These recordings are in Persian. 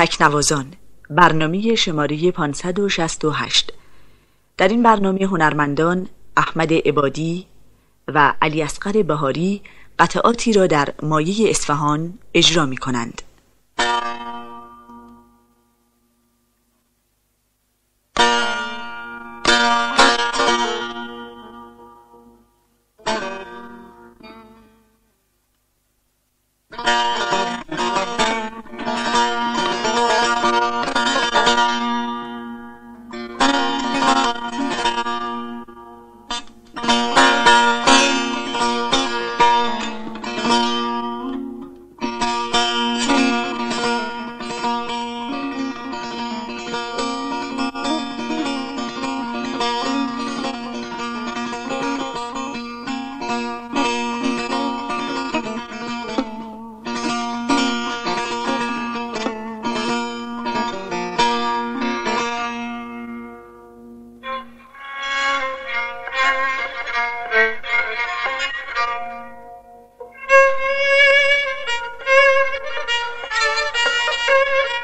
تکنوازان برنامه شماره 568 در این برنامه هنرمندان احمد عبادی و علی اصغر بهاری قطعاتی را در مایه اصفهان اجرا می کنند. Thank you.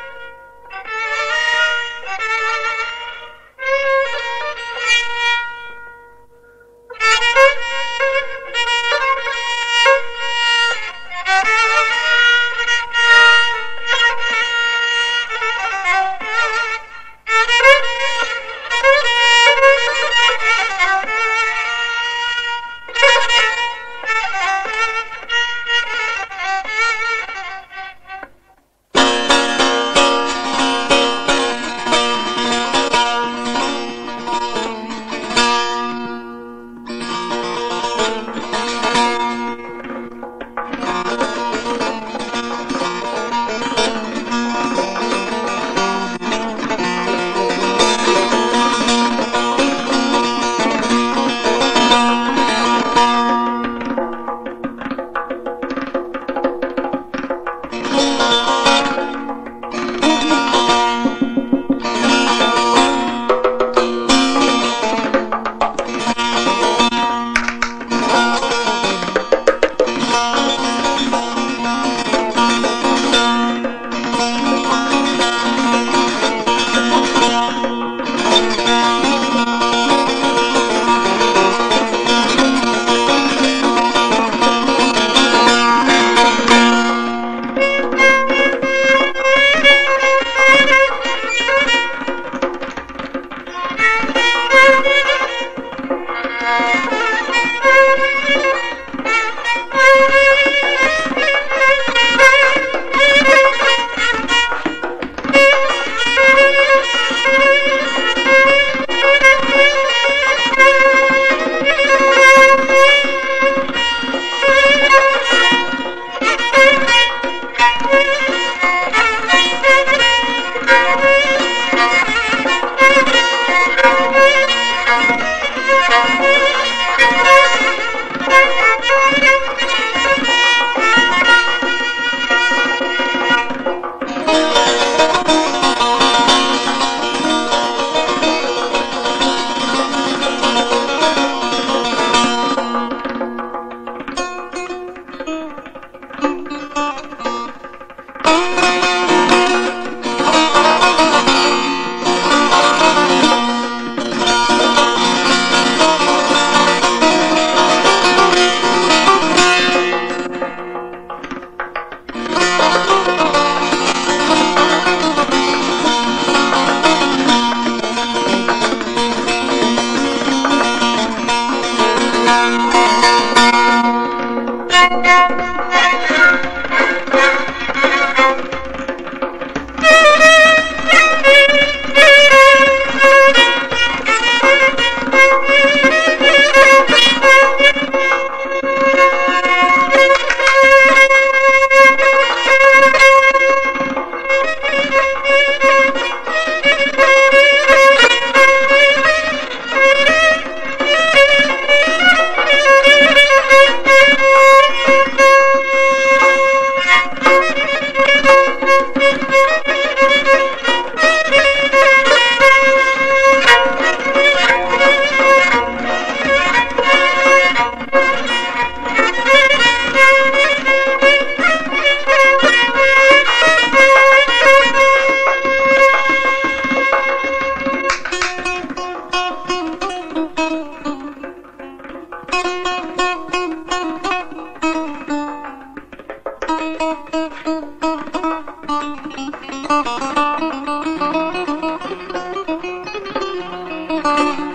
Thank you.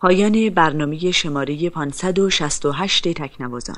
پایان برنامه شماره 568 تکنوازان.